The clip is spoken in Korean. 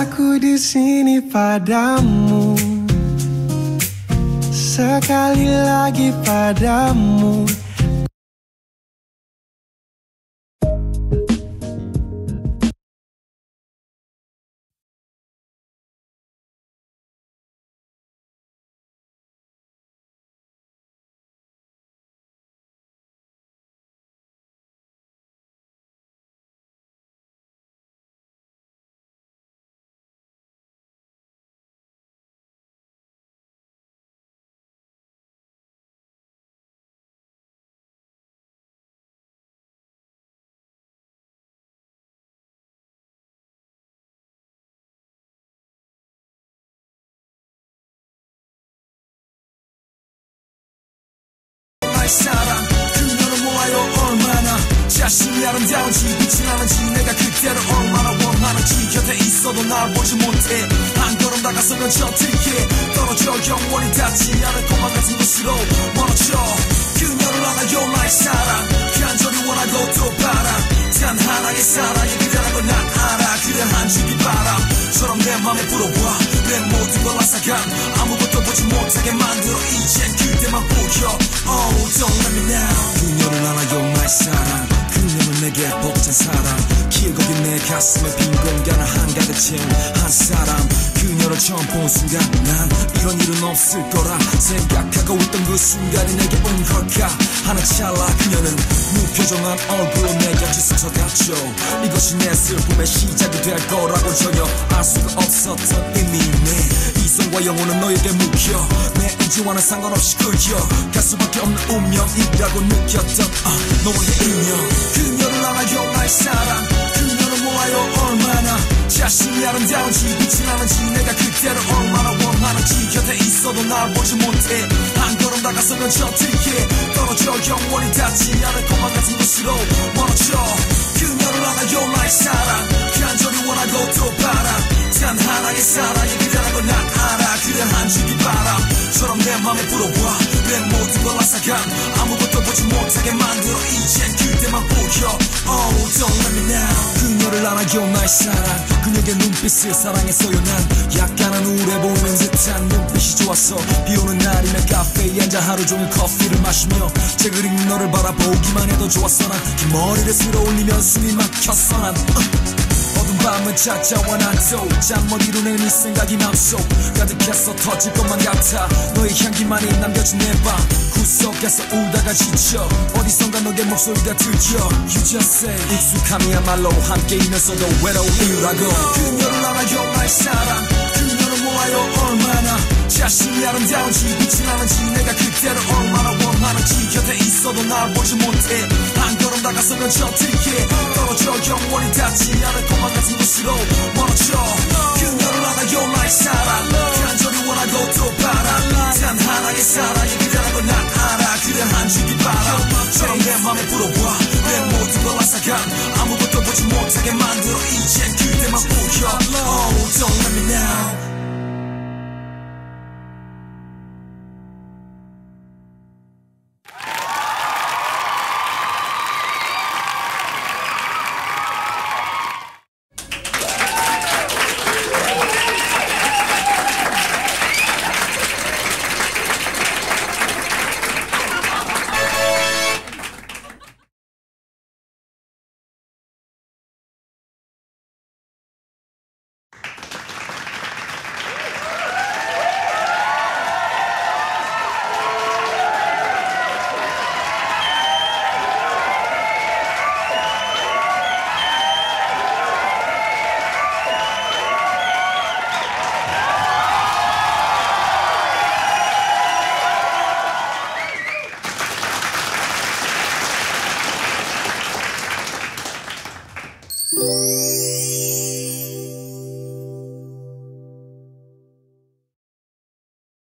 Aku di sini padamu. Sekali lagi padamu 사랑 그녀를 모아요. 얼마나 자신이 아름다운지 빛이 나는지 내가 그대를 얼마나 원하는지 곁에 있어도 날 보지 못해. 한 걸음 다가서면 저들게 떨어져 영원히 닿지 않을 것만 같은 곳으로 멀어져. 그녀를 안아요 나의 사랑. 간절히 원하고 또 바라 단 하나의 사랑이 그대라고 난 알아. 그대 한 줄기 바람처럼 내 맘에 불어와. 내 모든 걸 앗아간 보지 못하게 만들어. 이젠 그대만 보여. Oh don't let me now 그녀를 안아요 나의 사랑 그녀는 내게 벅찬 사랑 길거긴 내 가슴에 빈 공간을 한가득 채운 한 사람. 그녀를 처음 본 순간 난 이런 일은 없을 거라 생각하고 있던 그 순간이 내게 온 걸까 하는 찰나. 그녀는 무표정한 얼굴로 내 곁에 스쳐갔죠. 이것이 내 슬픔의 시작이 될 거라고 전혀 알 수가 없었던 의미네 이성과 영혼은 너에게 묵혀. 내 의지와는 상관없이 끌려. 갈 수밖에 없는 운명이라고 느꼈던 아, 너의 인연. 그녀를 안아요 나의 사랑. 그녀를 모아요 얼마나 자신이 아름다운지 빛이 나는지 내가 그대를 얼마나 원하는지 곁에 있어도 날 보지 못해. 한 걸음 다가서면 저들게 떨어져 영원히 닿지 않을 것만 같은 곳으로 멀어져 맘에 불어와 내 모든 걸 앗아간. 아무것도 보지 못하게 만들어. 이젠 그대만 보여. Oh don't let me now 그녀를 안아요 나의 사랑. 그녀의 눈빛을 사랑했어요 난 약간은 우울해 보이는 듯한 눈빛이 좋았어 비오는 날이면 카페에 앉아 하루 종일 커피를 마시며 책을 읽는 너를 바라보기만 해도 좋았어 난긴 머리를 쓸어 올리면 숨이 막혔어 난 어. 어두운 밤은 찾아와 난또 잠못 이루는 이 생각이 맘속 가득해서 터질 것만 같아. 너의 향기만이 남겨진 내방 구석에서 울다가 지쳐. 어디선가 너의 목소리가 들려 You just say 익숙함이야말로 함께이면서도 외로움이라고. 그녀를 알아요 나의 사랑 그녀를 모아요 얼마나. 자신이 아름다운지 빛이 나는지 있어도 날 보지 못해. 한 걸음 다가서면 저들게 떨어져. 영원히 닿지 않을 것만 같은 곳으로 멀어져. 그녀를 안아요 나의 사랑. 간절히 원하고 또 바라. 단 하나의 사랑이 그대라고 난 알아. 그대 한 줄기 바람처럼 내 맘에 불어와. 내 모든 걸 앗아간. 아무것도 보지 못하게 만들어 이제